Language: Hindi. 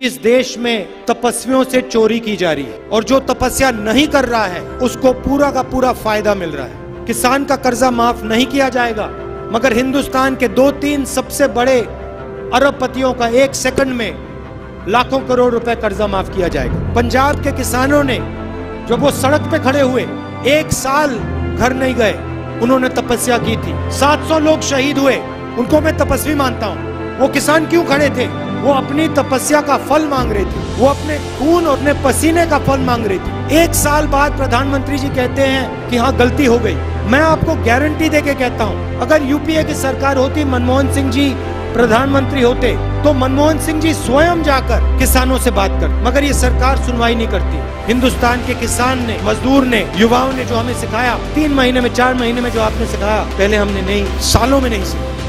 इस देश में तपस्वियों से चोरी की जा रही है और जो तपस्या नहीं कर रहा है, उसको पूरा का पूरा फ़ायदा मिल रहा है। किसान का कर्जा माफ़ नहीं किया जाएगा, मगर हिंदुस्तान के दो तीन सबसे बड़े अरबपतियों का एक सेकंड में लाखों करोड़ रुपए कर्जा माफ़ किया जाएगा। पंजाब के किसानों ने, जब वो सड़क पे खड़े हुए, एक साल घर नहीं गए, उन्होंने तपस्या की थी। 700 लोग शहीद हुए, उनको मैं तपस्वी मानता हूँ। वो किसान क्यों खड़े थे? वो अपनी तपस्या का फल मांग रहे थे। वो अपने खून और अपने पसीने का फल मांग रहे थे। एक साल बाद प्रधानमंत्री जी कहते हैं कि हाँ गलती हो गई। मैं आपको गारंटी दे के कहता हूँ, अगर यूपीए की सरकार होती, मनमोहन सिंह जी प्रधानमंत्री होते तो मनमोहन सिंह जी स्वयं जाकर किसानों से बात कर मगर ये सरकार सुनवाई नहीं करती। हिंदुस्तान के किसान ने, मजदूर ने, युवाओं ने जो हमें सिखाया, तीन महीने में, चार महीने में जो आपने सिखाया, पहले हमने नहीं, सालों में नहीं सीखा।